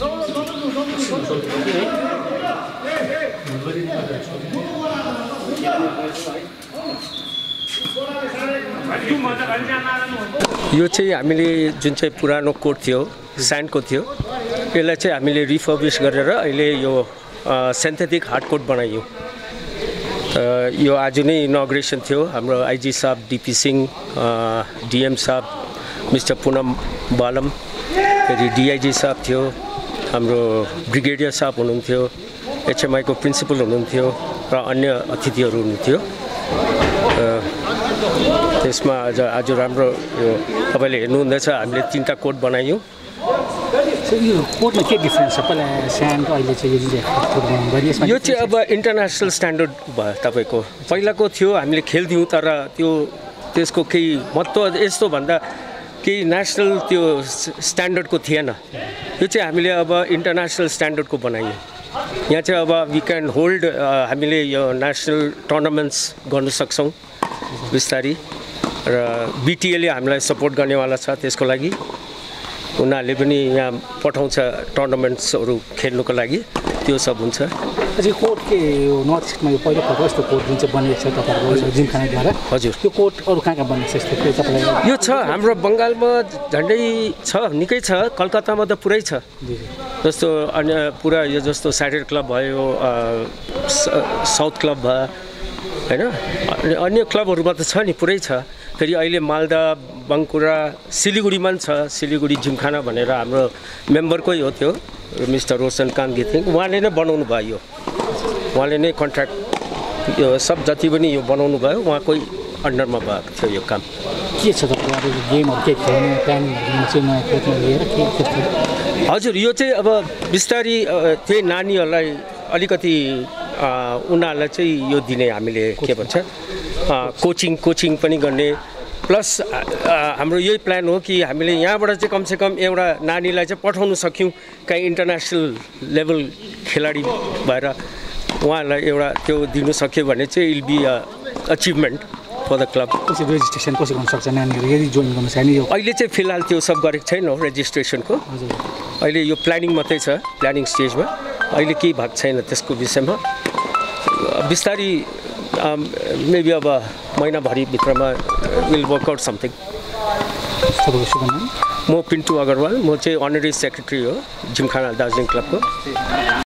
यो चाहिँ हामीले जुन चाहिँ पुरानो कोट थियो स्यान्डको थियो यसलाई चाहिँ हामीले रिफर्बिस गरेर अहिले यो सेन्थेटिक हार्डकोट बनाइयो। यो आज नै इनग्रेसन थियो हाम्रो आइजी साहब डिपी सिंह डिएम साहब मिस्टर पुनम बालम फेरि डिआइजी साहब थियो हाम्रो ब्रिगेडियर साहब हुनुहुन्थ्यो एचएमआईको प्रिन्सिपल हुनुहुन्थ्यो र अन्य अतिथिहरू हुनुहुन्थ्यो। त्यसमा आज आज राम्रो यो तपाईँले हेर्नुहुँदैछ हामीले तिनवटा कोट बनायौँ। यो कोडमा के डिफ्रेन्स छ? पहिला सानो अहिले चाहिँ यो जुन चाहिँ कोड बनाउनु भयो यसमा यो चाहिँ अब इन्टरनेसनल स्ट्यान्डर्ड भयो तपाईँको। पहिलाको थियो हामीले खेल्थ्यौँ तर त्यो त्यसको केही महत्त्व यस्तो भन्दा केही नेसनल त्यो स्ट्यान्डर्डको थिएन। यो चाहिँ हामीले अब इन्टरनेसनल स्ट्यान्डर्डको बनायौँ यहाँ चाहिँ अब वी क्यान होल्ड हामीले यो नेसनल टुर्नामेन्ट्स गर्नु सक्छौँ बिस्तारी। र बिटिएले हामीलाई सपोर्ट गर्नेवाला छ त्यसको लागि। उनीहरूले पनि यहाँ पठाउँछ टुर्नामेन्ट्सहरू खेल्नुको लागि। त्यो सब हुन्छ। कोड के यो नर्थ इस्टमा यो पहिलो पल्ट यस्तो कोड जुन चाहिँ बनिएको छ तपाईँहरूको जिमखानाद्वारा। हजुर। त्यो कोड अरू कहाँ कहाँ बनिएको छ यस्तो? त्यो तपाईँलाई यो छ हाम्रो बङ्गालमा झन्डै छ निकै छ। कलकत्तामा त पुरै छ। जस्तो अन्य पुरा यो जस्तो स्याटेड क्लब भयो साउथ क्लब भयो होइन? अनि अन्य क्लबहरूमा त छ नि पुरै छ। फेरि अहिले मालदा बाङ्कुरा सिलिगुडीमा पनि छ। सिलिगुडी जिमखाना भनेर हाम्रो मेम्बरकै हो त्यो। मिस्टर रोशन कान्त घिथिङ उहाँले नै बनाउनु भयो यो। उहाँले नै कन्ट्र्याक्ट यो सब जति पनि यो बनाउनु भयो उहाँकै अन्डरमा भएको थियो यो काम। के छ तपाईँको अब यो गेमहरू के खेल्ने प्लानिङहरू चाहिँ नयाँ कोचमा लिएर के कस्तो हजुर यो चाहिँ अब बिस्तारी त्यही नानीहरूलाई अलिकति उनीहरूलाई चाहिँ यो दिने हामीले के भन्छ कोचिङ कोचिङ पनि गर्ने प्लस हाम्रो यही प्लान हो कि हामीले यहाँबाट चाहिँ कमसेकम एउटा नानीलाई चाहिँ पठाउनु सक्यौँ कहीँ इन्टरनेसनल लेभल खेलाडी भएर। उहाँहरूलाई एउटा त्यो दिनु सक्यो भने चाहिँ will be achievement for the club कसरी रेजिस्ट्रेसन कसरी गर्नु सक्छ नानीहरू? यदि जोइन गर्नु छ भने यो अहिले चाहिँ फिलहाल त्यो सब गरेको छैन रेजिस्ट्रेसनको हजुर। अहिले यो प्लानिङ मात्रै छ प्लानिङ स्टेजमा अहिले केही भएको छैन त्यसको विषयमा। बिस्तारी मेबी अब महिनाभरिभित्रमा विल वर्कआउट समथिङ म पिन्टु अग्रवाल म चाहिँ अनरी सेक्रेटरी हो जिमखाना दार्जिलिङ क्लबको